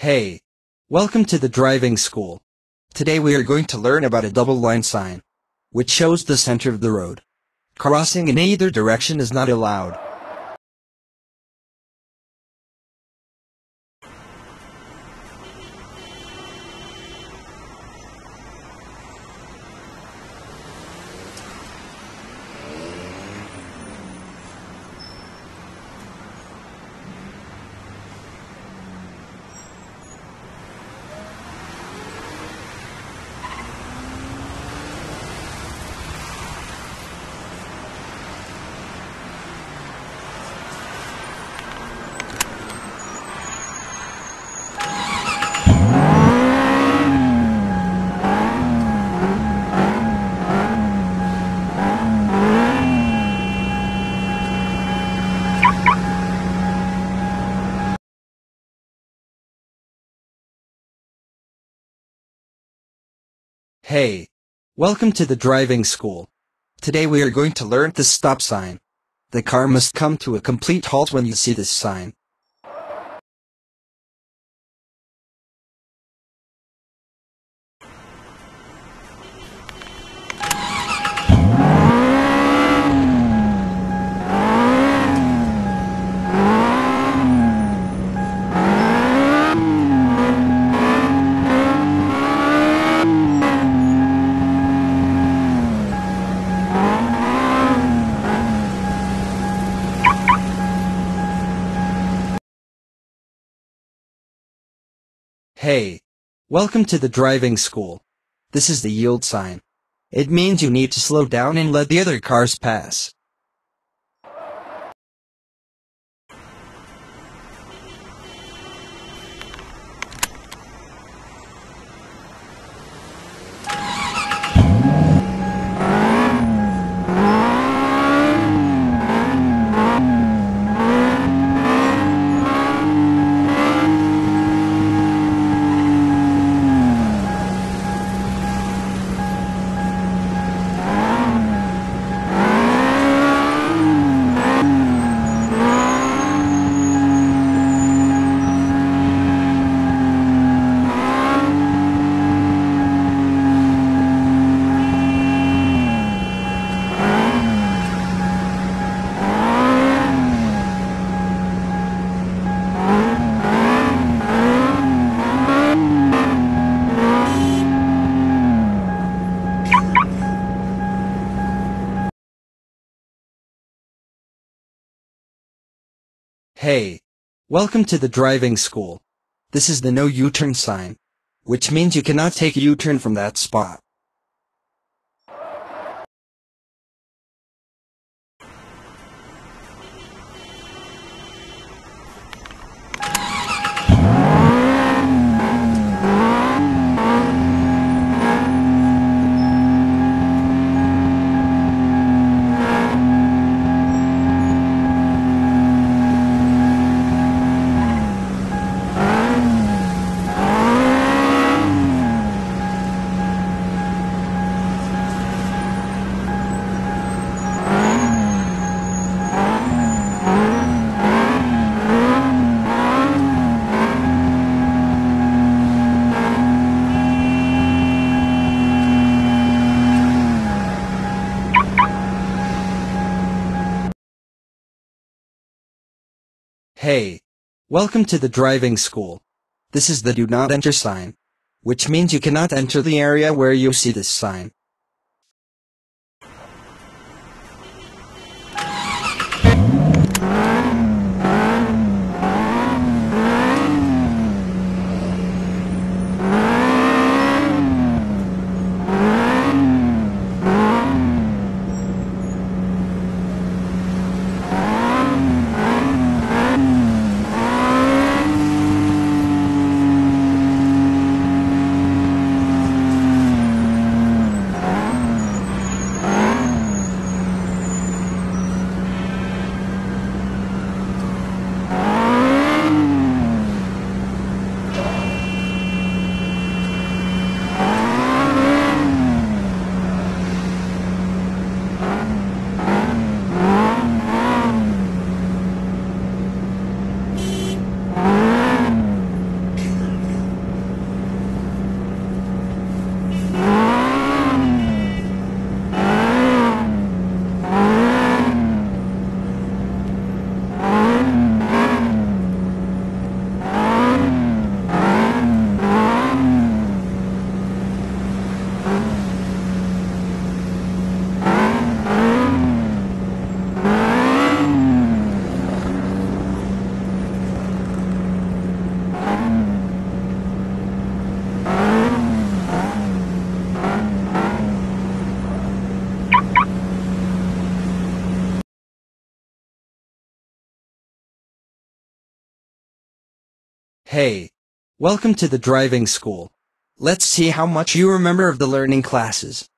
Hey, welcome to the driving school. Today we are going to learn about a double line sign, which shows the center of the road. Crossing in either direction is not allowed. Hey, welcome to the driving school. Today we are going to learn the stop sign. The car must come to a complete halt when you see this sign. Hey, welcome to the driving school. This is the yield sign. It means you need to slow down and let the other cars pass. Hey, welcome to the driving school. This is the no U-turn sign, which means you cannot take a U-turn from that spot. Hey, welcome to the driving school. This is the do not enter sign, which means you cannot enter the area where you see this sign. Hey, welcome to the driving school. Let's see how much you remember of the learning classes.